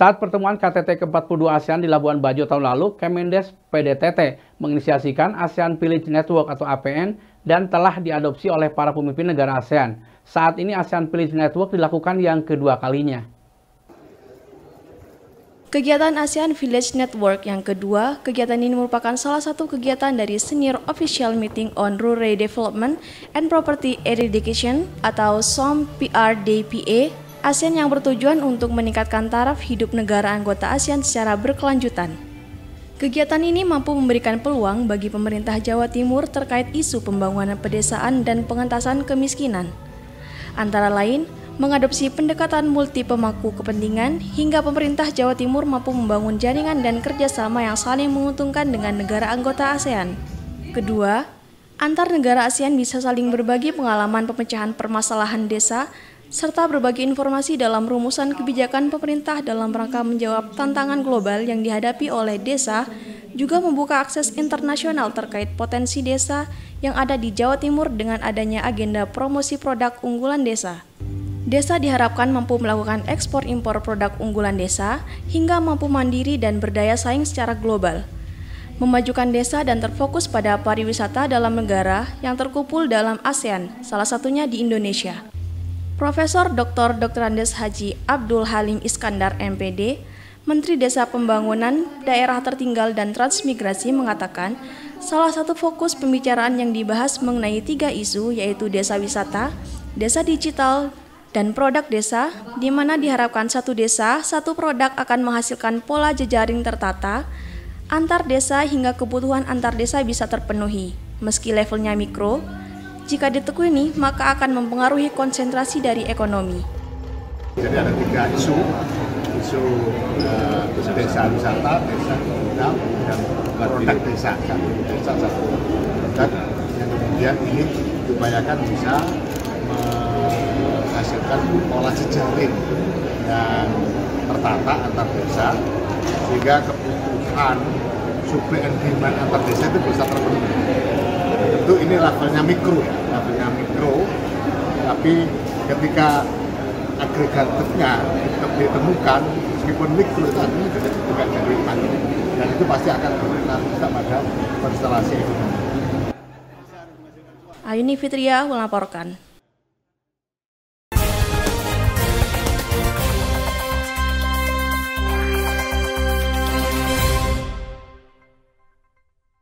Saat pertemuan KTT ke-42 ASEAN di Labuan Bajo tahun lalu, Kemendes PDTT menginisiasikan ASEAN Village Network atau APN dan telah diadopsi oleh para pemimpin negara ASEAN. Saat ini ASEAN Village Network dilakukan yang kedua kalinya. Kegiatan ASEAN Village Network yang kedua, kegiatan ini merupakan salah satu kegiatan dari Senior Official Meeting on Rural Development and Property Eradication atau SOM PRDPA ASEAN yang bertujuan untuk meningkatkan taraf hidup negara anggota ASEAN secara berkelanjutan. Kegiatan ini mampu memberikan peluang bagi pemerintah Jawa Timur terkait isu pembangunan pedesaan dan pengentasan kemiskinan. Antara lain, mengadopsi pendekatan multi pemangku kepentingan hingga pemerintah Jawa Timur mampu membangun jaringan dan kerjasama yang saling menguntungkan dengan negara anggota ASEAN. Kedua, antar negara ASEAN bisa saling berbagi pengalaman pemecahan permasalahan desa serta berbagi informasi dalam rumusan kebijakan pemerintah dalam rangka menjawab tantangan global yang dihadapi oleh desa, juga membuka akses internasional terkait potensi desa yang ada di Jawa Timur dengan adanya agenda promosi produk unggulan desa. Desa diharapkan mampu melakukan ekspor impor produk unggulan desa hingga mampu mandiri dan berdaya saing secara global. Memajukan desa dan terfokus pada pariwisata dalam negara yang terkumpul dalam ASEAN, salah satunya di Indonesia. Profesor Dr. Dr. Andes Haji Abdul Halim Iskandar MPD, Menteri Desa Pembangunan Daerah Tertinggal dan Transmigrasi mengatakan, salah satu fokus pembicaraan yang dibahas mengenai tiga isu yaitu desa wisata, desa digital, dan produk desa, di mana diharapkan satu desa, satu produk akan menghasilkan pola jejaring tertata, antar desa hingga kebutuhan antar desa bisa terpenuhi, meski levelnya mikro, jika ditekuni, maka akan mempengaruhi konsentrasi dari ekonomi. Jadi ada tiga isu, isu uh, desa wisata, desa digital, dan produk desa. Satu desa, satu produk yang kemudian ini diupayakan bisa menghasilkan pola jejaring dan tertata antar desa sehingga kebutuhan supply and demand antar desa itu bisa terpenuhi. Tentu ini levelnya mikro ya, levelnya mikro, tapi ketika agregatifnya ditemukan, meskipun mikro itu artinya juga, juga jadi makro, dan itu pasti akan berpengaruh juga pada konstelasi ekonomi. Ayuni Fitria melaporkan.